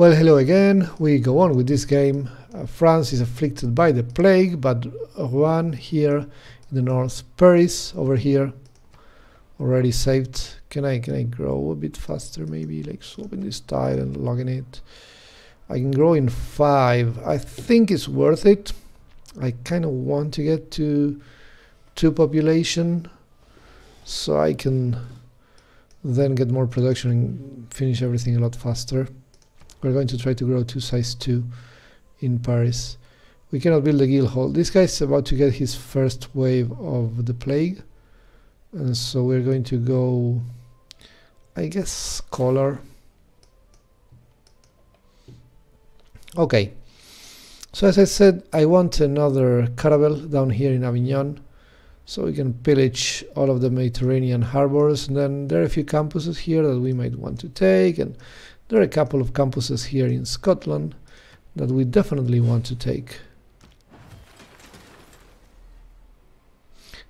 Well, hello again. We go on with this game. Uh, France is afflicted by the plague, but Rouen here in the north, Paris over here, already saved. Can I can I grow a bit faster? Maybe like swapping this tile and logging it. I can grow in five. I think it's worth it. I kind of want to get to two population, so I can then get more production and finish everything a lot faster. We're going to try to grow to size 2 in Paris. We cannot build a guild hall. This guy is about to get his first wave of the plague. And so we're going to go, I guess, scholar. Okay. So as I said, I want another caravel down here in Avignon. So we can pillage all of the Mediterranean harbors. And then there are a few campuses here that we might want to take. And there are a couple of campuses here in Scotland that we definitely want to take.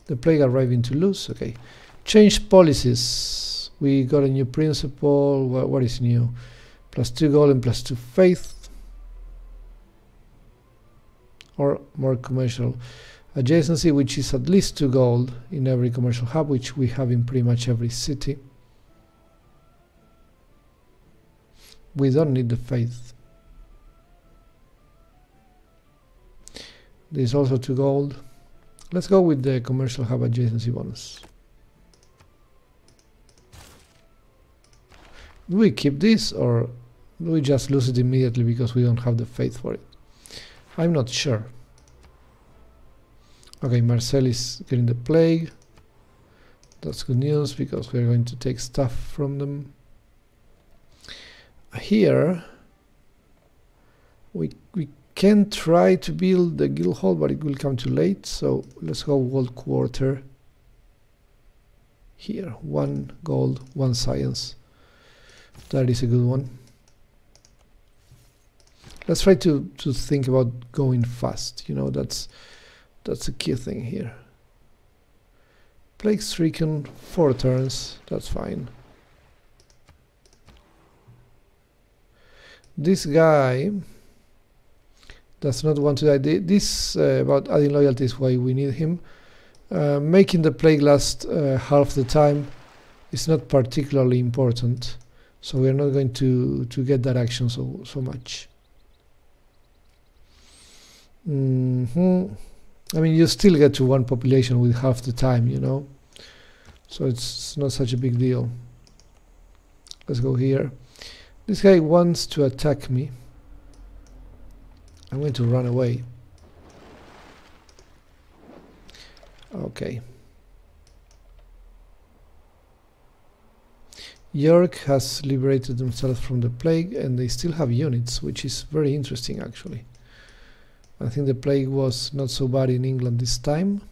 The plague arrived in Toulouse, okay. Change policies. We got a new principle. what, what is new? Plus 2 gold and plus 2 faith. Or more commercial adjacency, which is at least 2 gold in every commercial hub, which we have in pretty much every city. We don't need the faith. There's also two gold. Let's go with the commercial hub adjacency bonus. Do we keep this or do we just lose it immediately because we don't have the faith for it? I'm not sure. Okay, Marcel is getting the plague. That's good news because we're going to take stuff from them here we we can try to build the guild hall but it will come too late so let's go gold quarter here. One gold one science. That is a good one. Let's try to to think about going fast you know that's that's a key thing here. Plague stricken four turns that's fine this guy does not want to die. This uh, about adding loyalty is why we need him. Uh, making the plague last uh, half the time is not particularly important, so we are not going to to get that action so so much. Mm -hmm. I mean, you still get to one population with half the time, you know, so it's not such a big deal. Let's go here. This guy wants to attack me. I'm going to run away. Okay. York has liberated themselves from the plague and they still have units, which is very interesting actually. I think the plague was not so bad in England this time.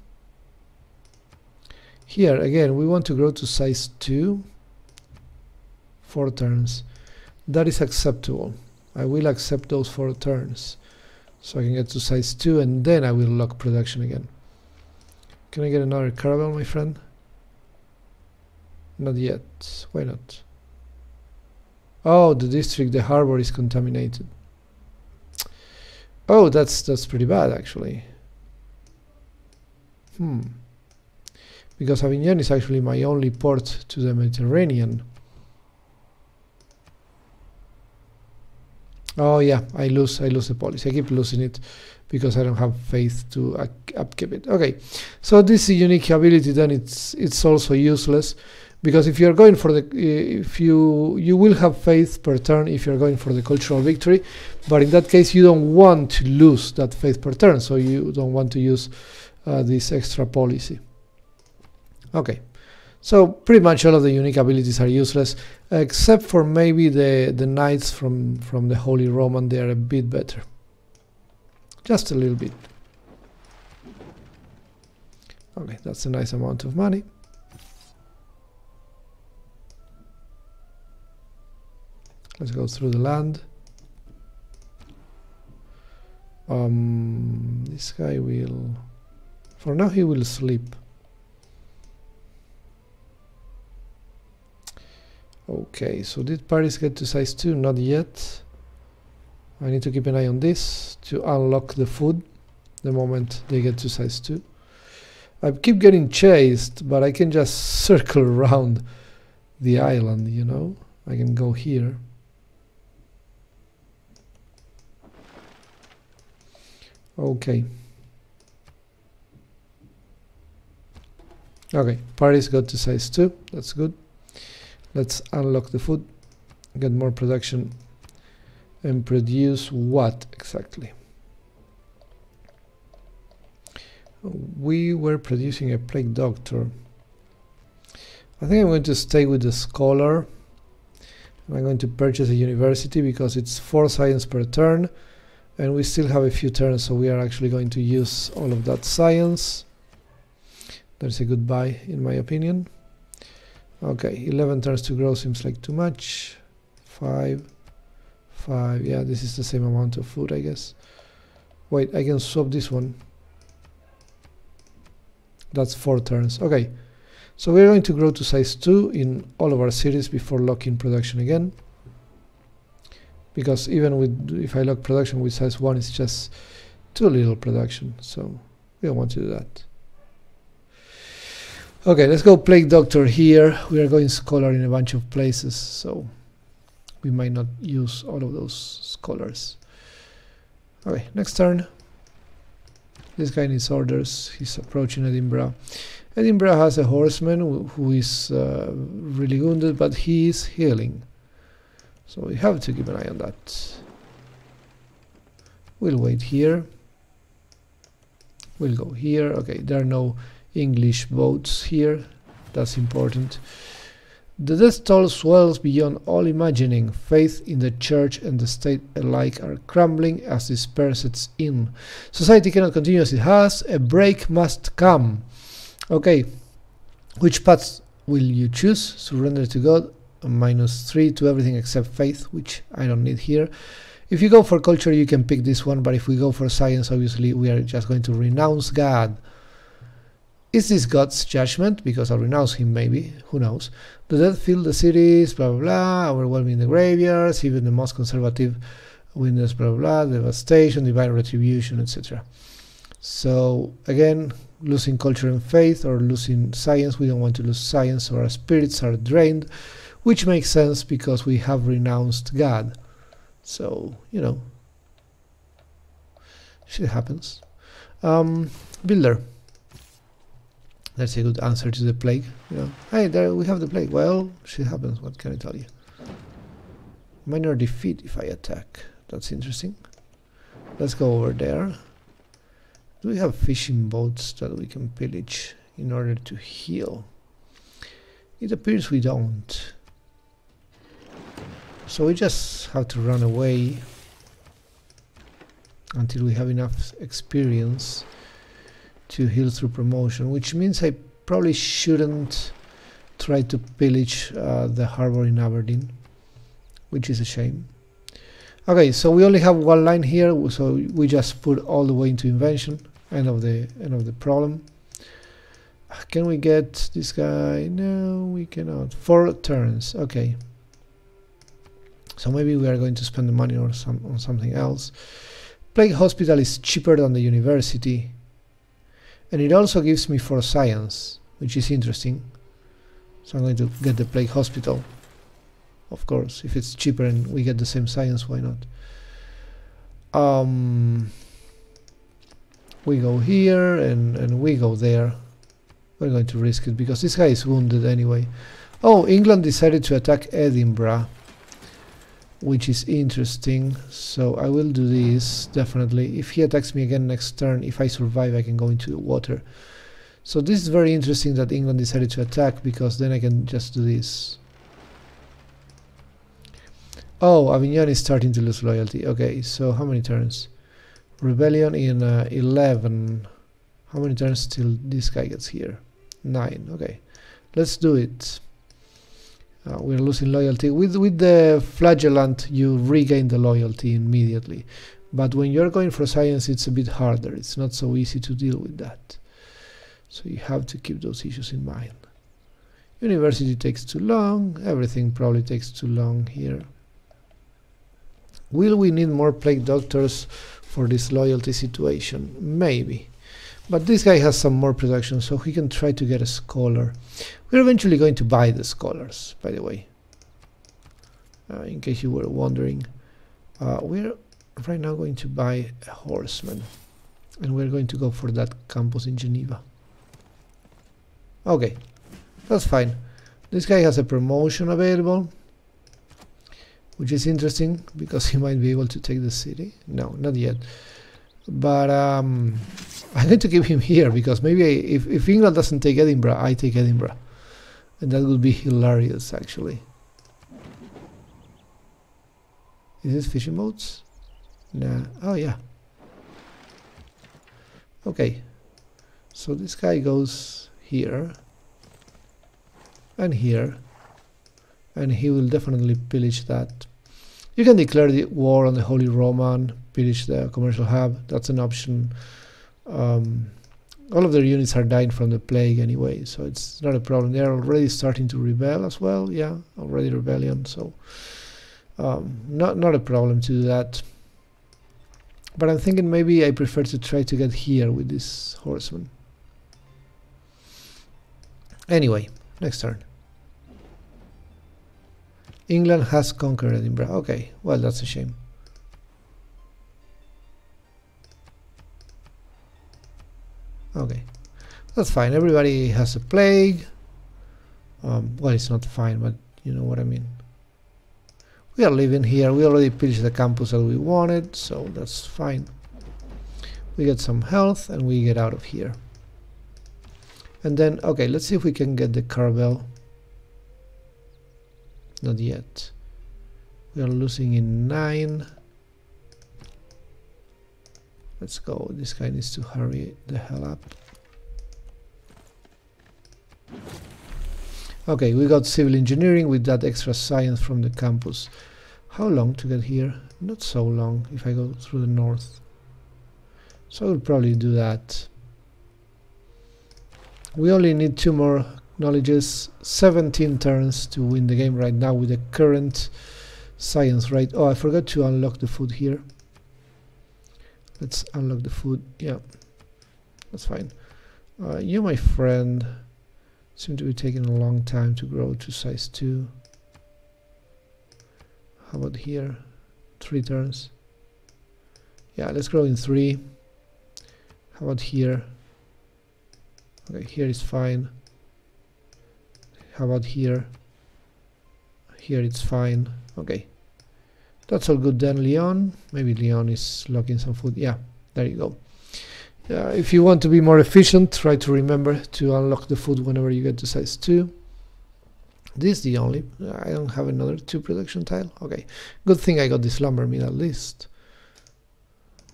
Here again we want to grow to size 2 four turns that is acceptable. I will accept those four turns. So I can get to size 2 and then I will lock production again. Can I get another caravel, my friend? Not yet. Why not? Oh, the district, the harbor is contaminated. Oh, that's that's pretty bad actually. Hmm. Because Avignon is actually my only port to the Mediterranean. Oh yeah, I lose I lose the policy. I keep losing it because I don't have faith to upkeep it. Okay, so this unique ability then it's it's also useless because if you're going for the if you you will have faith per turn if you're going for the cultural victory, but in that case you don't want to lose that faith per turn, so you don't want to use uh, this extra policy. Okay. So pretty much all of the unique abilities are useless, except for maybe the, the knights from, from the Holy Roman, they are a bit better. Just a little bit. Okay, that's a nice amount of money. Let's go through the land. Um, this guy will... For now he will sleep. Okay, so did Paris get to size 2? Not yet. I need to keep an eye on this to unlock the food the moment they get to size 2. I keep getting chased, but I can just circle around the island, you know? I can go here. Okay. Okay, Paris got to size 2, that's good. Let's unlock the food, get more production, and produce what exactly? We were producing a plague doctor. I think I'm going to stay with the scholar. I'm going to purchase a university because it's 4 science per turn and we still have a few turns so we are actually going to use all of that science that's a good buy in my opinion okay 11 turns to grow seems like too much. 5 5 yeah this is the same amount of food I guess. Wait I can swap this one. That's 4 turns. Okay so we're going to grow to size 2 in all of our cities before locking production again. Because even with if I lock production with size 1 it's just too little production so we don't want to do that okay let's go plague doctor here we are going scholar in a bunch of places so we might not use all of those scholars okay next turn this guy needs orders he's approaching Edinburgh Edinburgh has a horseman who is uh, really wounded but he is healing so we have to keep an eye on that. We'll wait here. We'll go here. Okay, there are no English boats here. That's important. The death toll swells beyond all imagining. Faith in the church and the state alike are crumbling as despair sets in. Society cannot continue as it has. A break must come. Okay, which path will you choose? Surrender to God minus 3 to everything except faith, which I don't need here. If you go for culture, you can pick this one, but if we go for science, obviously we are just going to renounce God. Is this God's judgment? Because I'll renounce him, maybe. Who knows? The dead fill the cities, blah, blah, blah, overwhelming the graveyards, even the most conservative witness, blah, blah, blah, devastation, divine retribution, etc. So, again, losing culture and faith or losing science, we don't want to lose science, so our spirits are drained which makes sense because we have renounced God. So, you know, shit happens. Um, builder. That's a good answer to the plague. You know, hey, there we have the plague. Well, shit happens. What can I tell you? Minor defeat if I attack. That's interesting. Let's go over there. Do we have fishing boats that we can pillage in order to heal? It appears we don't. So we just have to run away until we have enough experience to heal through promotion, which means I probably shouldn't try to pillage uh, the harbor in Aberdeen, which is a shame. Okay, so we only have one line here, so we just put all the way into invention, end of the end of the problem. Can we get this guy? No, we cannot. Four turns. Okay. So maybe we are going to spend the money on, some, on something else. Plague Hospital is cheaper than the university. And it also gives me for science, which is interesting. So I'm going to get the Plague Hospital. Of course, if it's cheaper and we get the same science, why not? Um, we go here and, and we go there. We're going to risk it because this guy is wounded anyway. Oh, England decided to attack Edinburgh which is interesting. So I will do this definitely. If he attacks me again next turn if I survive I can go into the water. So this is very interesting that England decided to attack because then I can just do this. Oh Avignon is starting to lose loyalty. Okay so how many turns? Rebellion in uh, 11 how many turns till this guy gets here? 9 okay let's do it uh, we're losing loyalty. With, with the flagellant, you regain the loyalty immediately. But when you're going for science, it's a bit harder. It's not so easy to deal with that. So you have to keep those issues in mind. University takes too long. Everything probably takes too long here. Will we need more plague doctors for this loyalty situation? Maybe. But this guy has some more production, so he can try to get a scholar. We're eventually going to buy the scholars, by the way. Uh, in case you were wondering. Uh, we're right now going to buy a horseman. And we're going to go for that campus in Geneva. Okay, that's fine. This guy has a promotion available which is interesting because he might be able to take the city. No, not yet. But um, I'm going to keep him here because maybe I, if, if England doesn't take Edinburgh, I take Edinburgh. And that would be hilarious, actually. Is this fishing boats? Nah. Oh, yeah. Okay. So this guy goes here and here and he will definitely pillage that. You can declare the war on the Holy Roman, pillage the commercial hub, that's an option. Um, all of their units are dying from the plague anyway, so it's not a problem. They're already starting to rebel as well, yeah, already rebellion, so um, not, not a problem to do that. But I'm thinking maybe I prefer to try to get here with this horseman. Anyway, next turn. England has conquered Edinburgh. Okay, well, that's a shame. Okay, that's fine. Everybody has a plague. Um, well, it's not fine, but you know what I mean. We are living here. We already pitched the campus that we wanted, so that's fine. We get some health and we get out of here. And then, okay, let's see if we can get the caravel. Not yet. We are losing in 9. Let's go. This guy needs to hurry the hell up. Okay, we got civil engineering with that extra science from the campus. How long to get here? Not so long if I go through the north. So I will probably do that. We only need two more knowledges 17 turns to win the game right now with the current science right? Oh I forgot to unlock the food here. Let's unlock the food. Yeah that's fine. Uh, you my friend seem to be taking a long time to grow to size 2 how about here? Three turns. Yeah let's grow in three. How about here? Okay here is fine how about here? Here it's fine. Okay. That's all good then Lyon. Maybe Lyon is locking some food. Yeah there you go. Uh, if you want to be more efficient try to remember to unlock the food whenever you get to size 2 this is the only I don't have another 2 production tile. Okay. Good thing I got this lumber mill at least.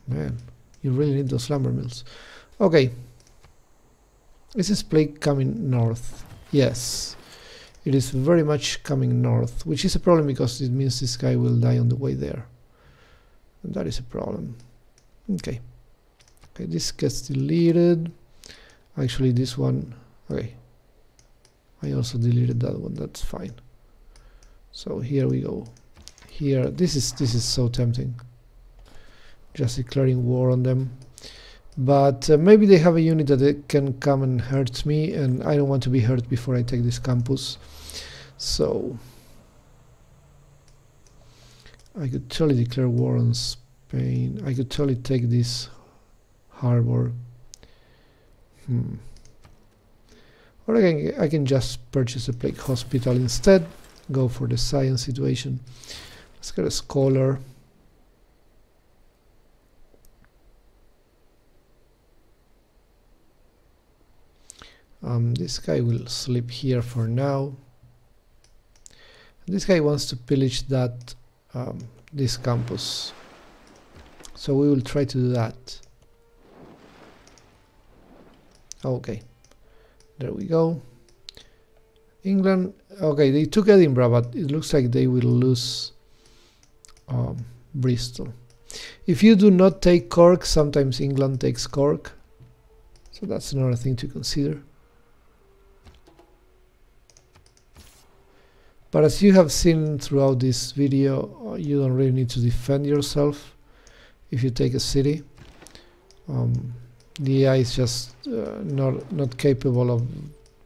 Man you really need those lumber mills. Okay. Is this plague coming north. Yes it is very much coming north, which is a problem because it means this guy will die on the way there. And that is a problem. Okay. Okay, this gets deleted. Actually, this one, okay. I also deleted that one, that's fine. So here we go. Here, this is this is so tempting. Just declaring war on them but uh, maybe they have a unit that can come and hurt me and I don't want to be hurt before I take this campus. So I could totally declare war on Spain. I could totally take this harbor. Hmm. or I can, I can just purchase a plague hospital instead. Go for the science situation. Let's get a scholar Um, this guy will sleep here for now. This guy wants to pillage that um, this campus. So we will try to do that. Okay, there we go. England, okay, they took Edinburgh, but it looks like they will lose um, Bristol. If you do not take Cork, sometimes England takes Cork. So that's another thing to consider. But as you have seen throughout this video you don't really need to defend yourself if you take a city. Um, the AI is just uh, not not capable of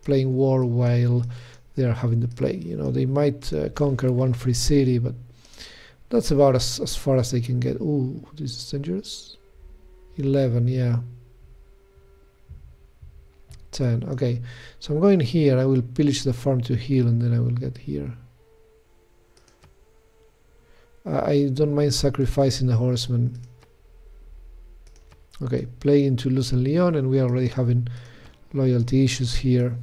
playing war while they are having the plague you know they might uh, conquer one free city but that's about as, as far as they can get. Ooh, this is dangerous. 11 yeah 10 okay so I'm going here. I will pillage the farm to heal and then I will get here. I don't mind sacrificing the horseman okay play into Toulouse and Lyon and we are already having loyalty issues here.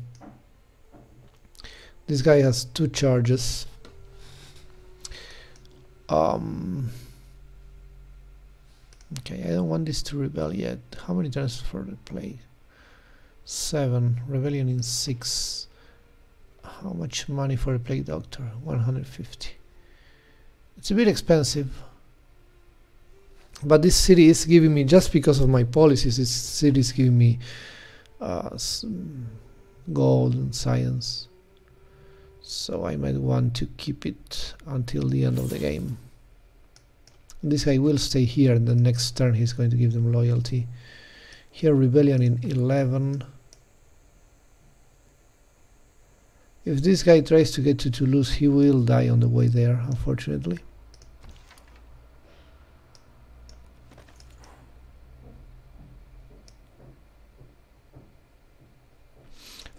This guy has two charges. Um okay I don't want this to rebel yet. How many turns for the play seven rebellion in six. How much money for a plague doctor? 150 it's a bit expensive. But this city is giving me just because of my policies this city is giving me uh, gold and science. So I might want to keep it until the end of the game. This guy will stay here and the next turn he's going to give them loyalty. Here rebellion in 11 If this guy tries to get to Toulouse, he will die on the way there, unfortunately.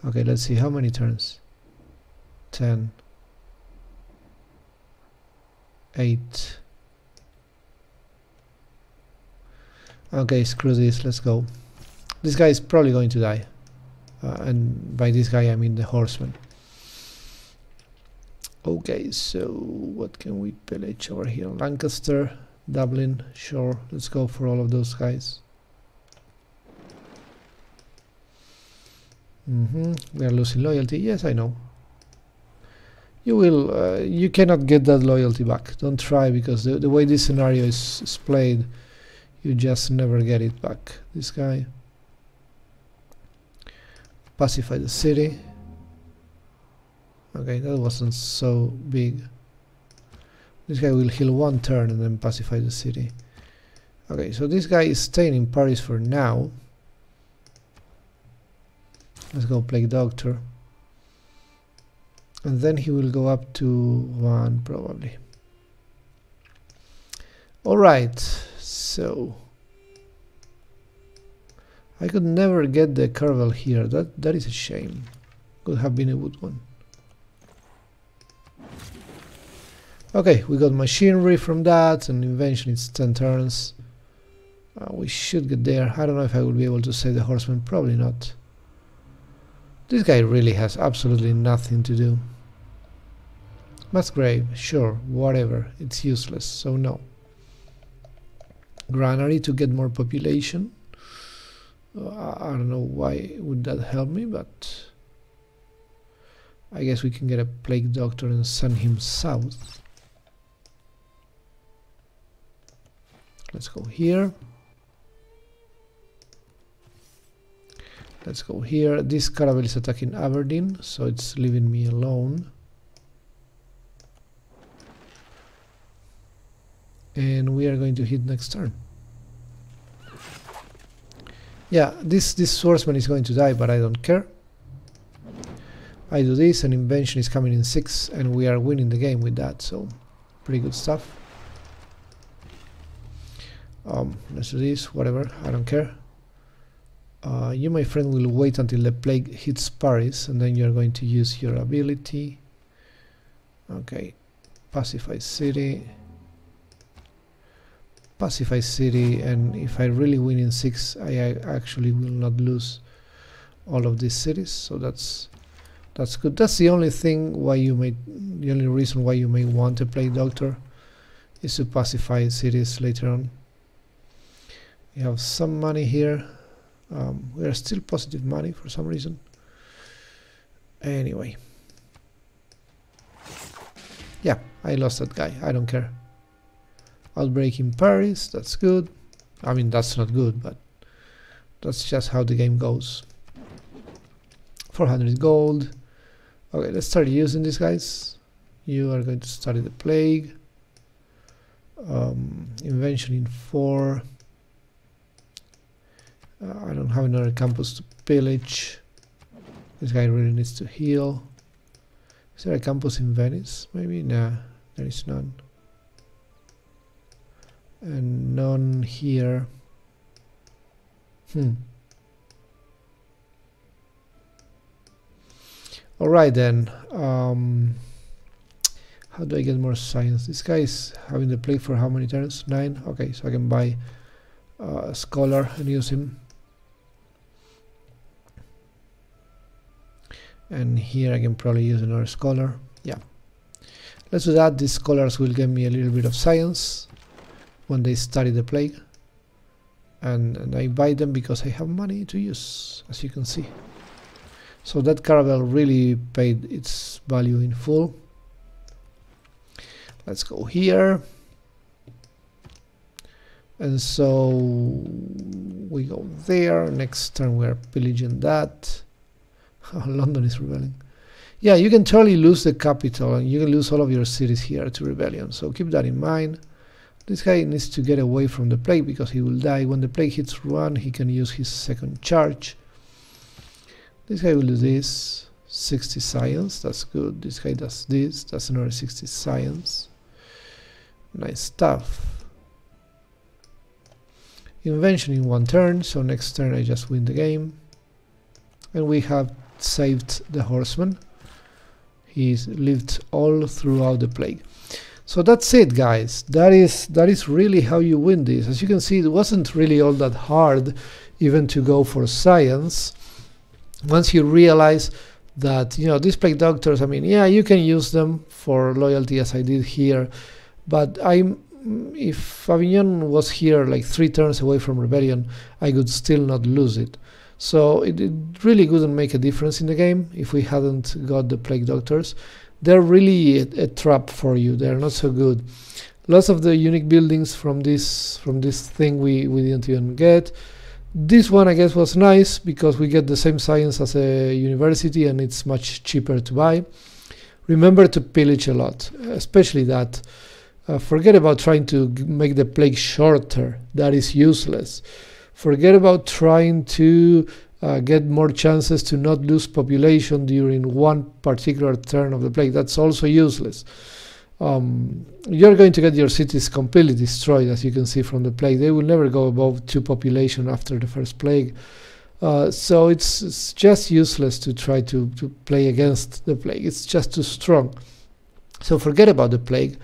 Okay, let's see how many turns. 10 8 Okay, screw this, let's go. This guy is probably going to die. Uh, and by this guy I mean the horseman. Okay, so what can we pillage over here? Lancaster, Dublin, sure. Let's go for all of those guys. Mm -hmm. We are losing loyalty. Yes, I know. You will. Uh, you cannot get that loyalty back. Don't try because the, the way this scenario is, is played, you just never get it back. This guy. Pacify the city. Okay, that wasn't so big. This guy will heal one turn and then pacify the city. Okay, so this guy is staying in Paris for now. Let's go plague Doctor. And then he will go up to one probably. Alright, so I could never get the Caravel here. That that is a shame. Could have been a good one. Okay, we got machinery from that, and invention it's 10 turns. Uh, we should get there. I don't know if I will be able to save the horseman, probably not. This guy really has absolutely nothing to do. Musgrave, sure, whatever, it's useless, so no. Granary to get more population. Uh, I don't know why would that help me, but I guess we can get a plague doctor and send him south. Let's go here. Let's go here. This caravel is attacking Aberdeen, so it's leaving me alone. And we are going to hit next turn. Yeah, this, this swordsman is going to die, but I don't care. I do this, and invention is coming in 6, and we are winning the game with that, so pretty good stuff um, let's do this whatever I don't care. Uh, you my friend will wait until the plague hits Paris and then you're going to use your ability. Okay. Pacify city. Pacify city and if I really win in 6 I, I actually will not lose all of these cities so that's that's good. That's the only thing why you may the only reason why you may want to plague doctor is to pacify cities later on we have some money here. Um, we are still positive money for some reason. Anyway. Yeah I lost that guy. I don't care. Outbreak in Paris. That's good. I mean that's not good but that's just how the game goes. 400 gold. Okay let's start using these guys. You are going to study the plague. Um, invention in 4 uh, I don't have another campus to pillage this guy really needs to heal is there a campus in Venice maybe nah there is none and none here hmm all right then um, how do I get more science? This guy is having the plague for how many turns? Nine? Okay, so I can buy uh, a scholar and use him. And here I can probably use another scholar. Yeah. Let's do that. These scholars will give me a little bit of science when they study the plague. And, and I buy them because I have money to use, as you can see. So that caravel really paid its value in full. Let's go here. And so we go there. Next turn we're pillaging that. London is rebelling. Yeah, you can totally lose the capital and you can lose all of your cities here to rebellion. So keep that in mind. This guy needs to get away from the plague because he will die. When the plague hits Rouen, he can use his second charge. This guy will do this. 60 science, that's good. This guy does this, that's another 60 science. Nice stuff. Invention in one turn, so next turn I just win the game. And we have saved the horseman. He's lived all throughout the plague. So that's it guys. That is that is really how you win this. As you can see it wasn't really all that hard even to go for science. Once you realize that you know these plague doctors, I mean yeah you can use them for loyalty as I did here but I'm mm, if Avignon was here like three turns away from rebellion, I could still not lose it. So it, it, really wouldn't make a difference in the game if we hadn't got the plague doctors. They're really a, a trap for you. They're not so good. Lots of the unique buildings from this from this thing we, we didn't even get. This one I guess was nice because we get the same science as a university and it's much cheaper to buy. Remember to pillage a lot, especially that. Uh, forget about trying to make the plague shorter. That is useless. Forget about trying to uh, get more chances to not lose population during one particular turn of the plague. That's also useless. Um, you're going to get your cities completely destroyed, as you can see from the plague. They will never go above two population after the first plague. Uh, so it's, it's, just useless to try to, to play against the plague. It's just too strong. So forget about the plague.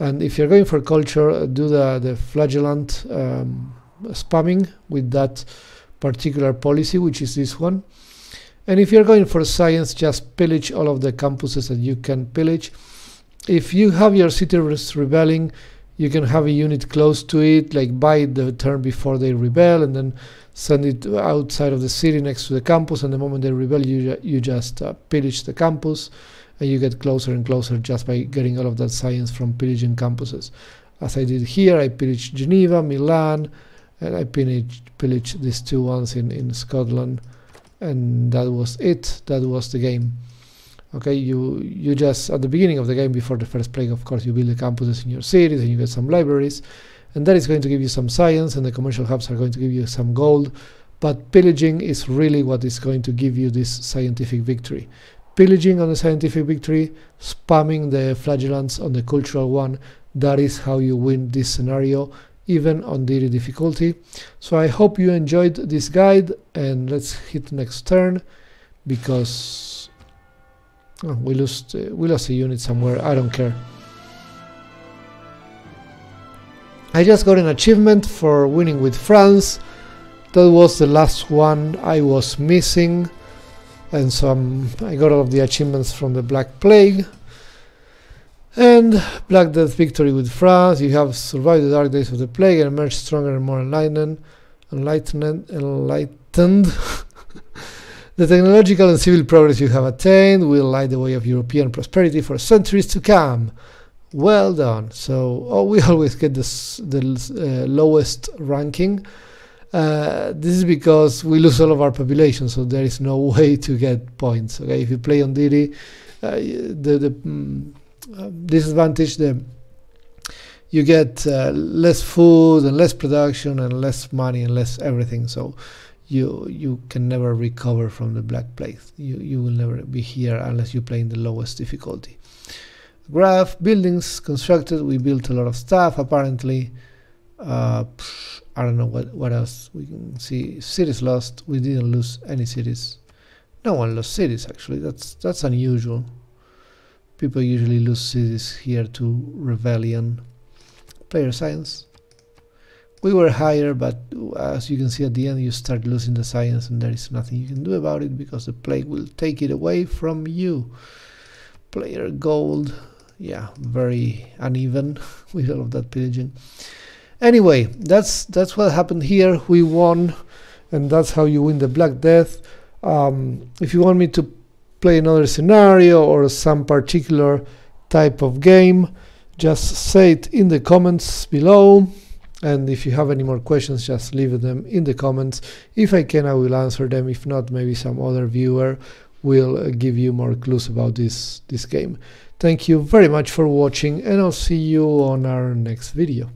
And if you're going for culture, uh, do the, the flagellant um, spamming with that particular policy, which is this one. And if you're going for science, just pillage all of the campuses that you can pillage. If you have your city rebelling, you can have a unit close to it, like buy the turn before they rebel, and then send it outside of the city next to the campus. And the moment they rebel, you, you just uh, pillage the campus and you get closer and closer just by getting all of that science from pillaging campuses. As I did here, I pillaged Geneva, Milan, and I pillaged, pillaged these two ones in, in Scotland, and that was it. That was the game. Okay, you you just at the beginning of the game, before the first plague, of course, you build the campuses in your cities and you get some libraries, and that is going to give you some science, and the commercial hubs are going to give you some gold. But pillaging is really what is going to give you this scientific victory pillaging on the scientific victory, spamming the flagellants on the cultural one. That is how you win this scenario, even on Deity difficulty. So I hope you enjoyed this guide, and let's hit next turn, because oh, we lost uh, we lost a unit somewhere. I don't care. I just got an achievement for winning with France. That was the last one I was missing and some I got all of the achievements from the Black Plague and Black Death victory with France. You have survived the dark days of the plague and emerged stronger and more enlightened. Enlightened, enlightened. the technological and civil progress you have attained will light the way of European prosperity for centuries to come. Well done. So oh, we always get this, the uh, lowest ranking uh, this is because we lose all of our population, so there is no way to get points. Okay, if you play on Deity, uh, the the, mm, disadvantage the you get uh, less food and less production and less money and less everything so you you can never recover from the black plague. You you will never be here unless you play in the lowest difficulty. Graph buildings constructed we built a lot of stuff apparently. Uh, I don't know what what else we can see. Cities lost. We didn't lose any cities. No one lost cities actually. That's that's unusual people usually lose cities here to rebellion. Player science. We were higher but as you can see at the end you start losing the science and there is nothing you can do about it because the plague will take it away from you. Player gold. Yeah very uneven with all of that pillaging. Anyway that's that's what happened here. We won and that's how you win the black death. Um, if you want me to play another scenario or some particular type of game just say it in the comments below. And if you have any more questions just leave them in the comments. If i can i will answer them. If not maybe some other viewer will uh, give you more clues about this this game. Thank you very much for watching and i'll see you on our next video